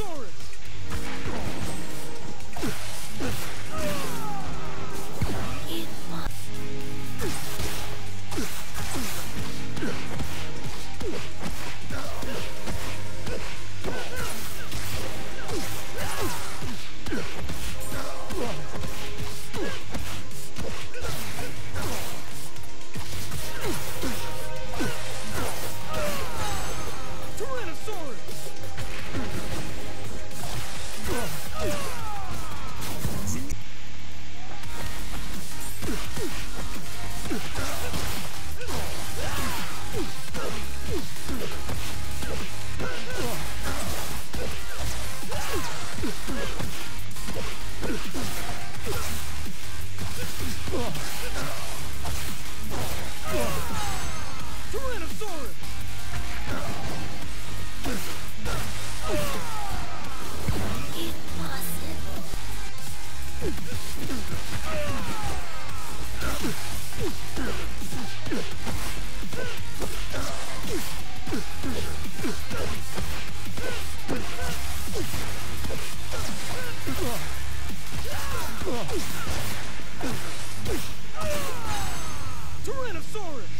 Tyrannosaurus! Tyrannosaurus!